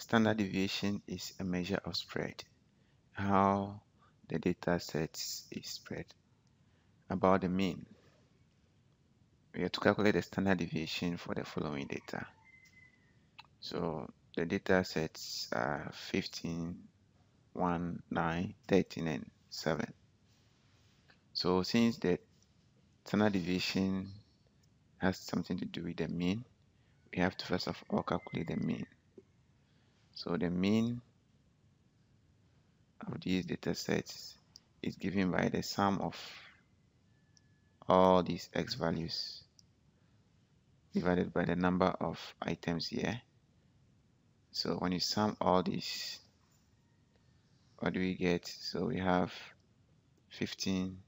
Standard deviation is a measure of spread, how the data set is spread. About the mean, we have to calculate the standard deviation for the following data. So the data sets are 15, 1, 9, 13, and 7. So since the standard deviation has something to do with the mean, we have to first of all calculate the mean. So the mean of these data sets is given by the sum of all these x values divided by the number of items here. So when you sum all these, what do we get? So we have 15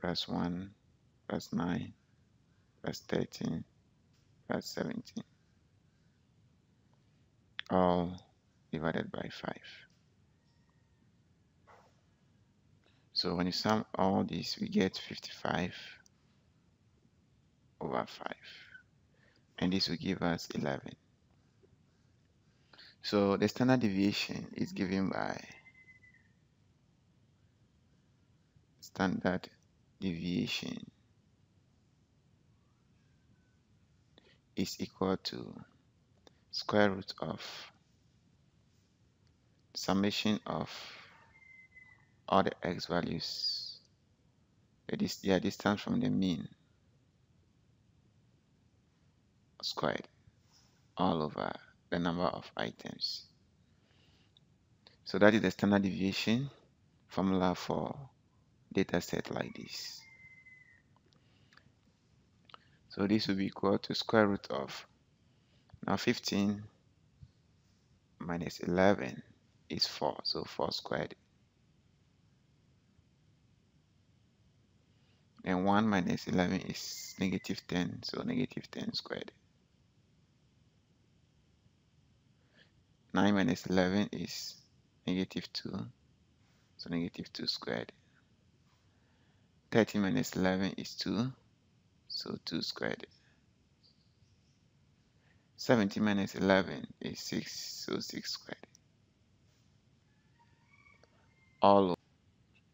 plus 1 plus 9 plus 13 verse plus 17 all divided by 5 so when you sum all these we get 55 over 5 and this will give us 11 so the standard deviation is given by standard deviation is equal to square root of summation of all the x values. That is their distance from the mean squared all over the number of items. So that is the standard deviation formula for data set like this so this will be equal to square root of now 15 minus 11 is 4 so 4 squared. And 1 minus 11 is negative 10 so negative 10 squared. 9 minus 11 is negative 2 so negative 2 squared. 13 minus 11 is 2 so 2 squared. 70 minus 11 is 6 so 6 squared. All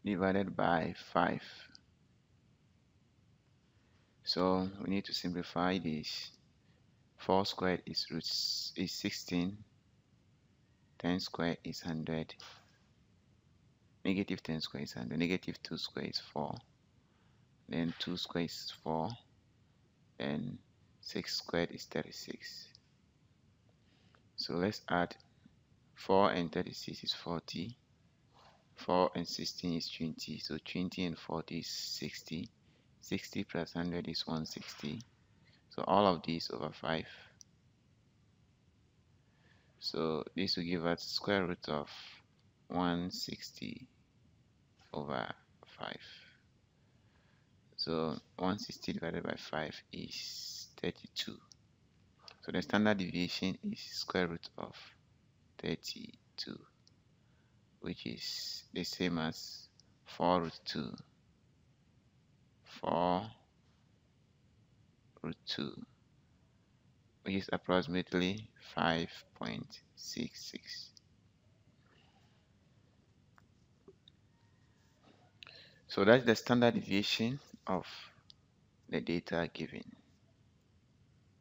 divided by 5 so we need to simplify this. 4 squared is is 16 10 squared is 100 negative 10 squared is 100 negative 2 squared is 4 then 2 squared is 4 and 6 squared is 36 so let's add 4 and 36 is 40 4 and 16 is 20 so 20 and 40 is 60 60 plus 100 is 160 so all of these over 5 so this will give us square root of 160 over 5 so 160 divided by 5 is 32. So the standard deviation is square root of 32, which is the same as 4 root 2. 4 root 2, which is approximately 5.66. So that's the standard deviation of the data given.